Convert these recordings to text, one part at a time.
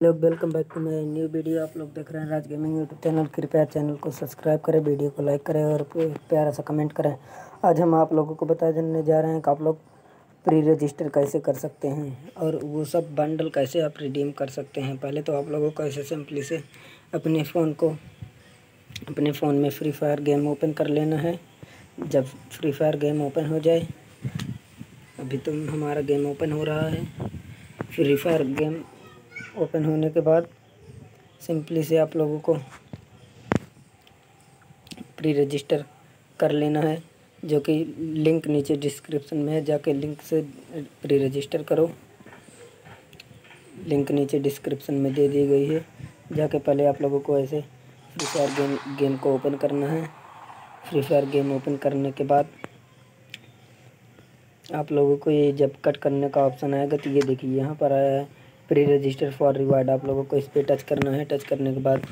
लोग welcome back to my new video आप लोग देख रहे हैं राज गेमिंग यूट्यूब चैनल कृपया चैनल को सब्सक्राइब करें वीडियो को लाइक करें और प्यारा सा कमेंट करें। आज हम आप लोगों को बता देने जा रहे हैं कि आप लोग प्री रजिस्टर कैसे कर सकते हैं और वो सब बंडल कैसे आप रिडीम कर सकते हैं। पहले तो आप लोगों को ऐसे सिंपली से अपने फ़ोन को, अपने फ़ोन में फ्री फायर गेम ओपन कर लेना है। जब फ्री फायर गेम ओपन हो जाए, अभी तो हमारा गेम ओपन हो रहा है। फ्री फायर गेम ओपन होने के बाद सिंपली से आप लोगों को प्री रजिस्टर कर लेना है, जो कि लिंक नीचे डिस्क्रिप्शन में है, जाके लिंक से प्री रजिस्टर करो। लिंक नीचे डिस्क्रिप्शन में दे दी गई है, जाके पहले आप लोगों को ऐसे फ्री फायर गेम गेम को ओपन करना है। फ्री फायर गेम ओपन करने के बाद आप लोगों को ये जब कट करने का ऑप्शन आएगा तो ये देखिए यहाँ पर आया है। प्री रजिस्टर फॉर रिवार्ड आप लोगों को इस पर टच करना है। टच करने के बाद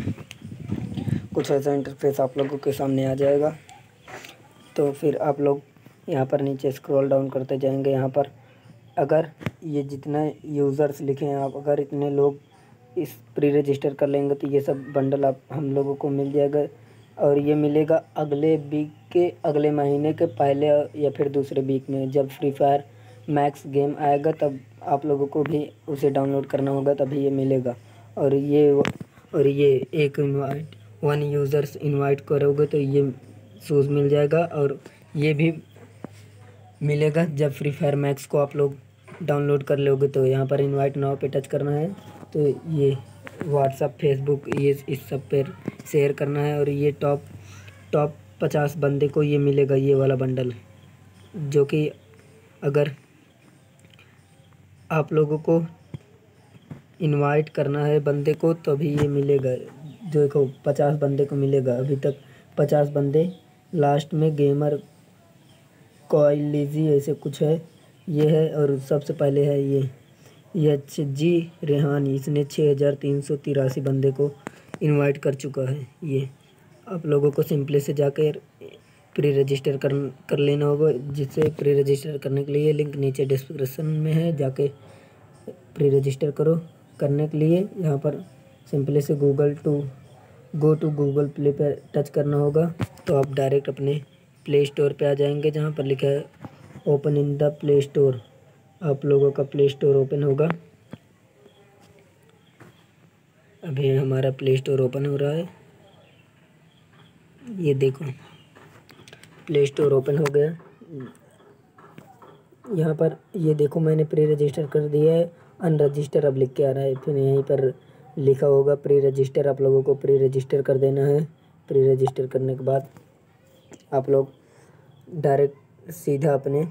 कुछ ऐसा इंटरफेस आप लोगों के सामने आ जाएगा। तो फिर आप लोग यहाँ पर नीचे स्क्रॉल डाउन करते जाएँगे। यहाँ पर अगर ये जितने यूज़र्स लिखे हैं, आप अगर इतने लोग इस प्री रजिस्टर कर लेंगे तो ये सब बंडल आप, हम लोगों को मिल जाएगा। और ये मिलेगा अगले वीक के, अगले महीने के पहले या फिर दूसरे वीक में, जब फ्री फायर मैक्स गेम आएगा, तब आप लोगों को भी उसे डाउनलोड करना होगा, तभी ये मिलेगा। और ये और ये एक इनवाइट वन यूज़र्स इनवाइट करोगे तो ये शूज़ मिल जाएगा, और ये भी मिलेगा। जब फ्री फायर मैक्स को आप लोग डाउनलोड कर लोगे तो यहाँ पर इनवाइट नाव पे टच करना है। तो ये व्हाट्सअप फेसबुक ये इस सब पर शेयर करना है, और ये टॉप टॉप पचास बंदे को ये मिलेगा, ये वाला बंडल जो कि अगर आप लोगों को इनवाइट करना है बंदे को, तभी ये मिलेगा। जो देखो पचास बंदे को मिलेगा। अभी तक पचास बंदे लास्ट में गेमर कोयलीजी ऐसे कुछ है। ये है और सबसे पहले है ये। ये जी रेहान, इसने छः हज़ार तीन सौ तिरासी बंदे को इनवाइट कर चुका है। ये आप लोगों को सिंपली से जाकर प्री रजिस्टर कर कर लेना होगा, जिससे प्री रजिस्टर करने के लिए लिंक नीचे डिस्क्रिप्शन में है, जाके प्री रजिस्टर करो। करने के लिए यहाँ पर सिंपली से Google to go to Google play पर टच करना होगा तो आप डायरेक्ट अपने प्ले स्टोर पर आ जाएँगे, जहाँ पर लिखा है open in the play store आप लोगों का प्ले स्टोर ओपन होगा। अभी हमारा प्ले स्टोर ओपन हो रहा है। ये देखो। प्ले स्टोर ओपन हो गया। यहाँ पर ये देखो मैंने प्री रजिस्टर कर दिया है, अनरजिस्टर अब लिख के आ रहा है। फिर यहीं पर लिखा होगा प्री रजिस्टर, आप लोगों को प्री रजिस्टर कर देना है। प्री रजिस्टर करने के बाद आप लोग डायरेक्ट सीधा अपने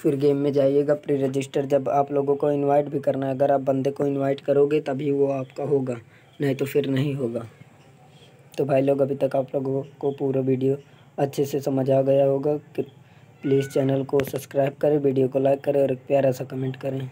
फिर गेम में जाइएगा। प्री रजिस्टर जब आप लोगों को इनवाइट भी करना है, अगर आप बंदे को इनवाइट करोगे तभी वो आपका होगा, नहीं तो फिर नहीं होगा। तो भाई लोग, अभी तक आप लोगों को पूरा वीडियो अच्छे से समझ आ गया होगा कि प्लीज़ चैनल को सब्सक्राइब करें, वीडियो को लाइक करें और एक प्यारा सा कमेंट करें।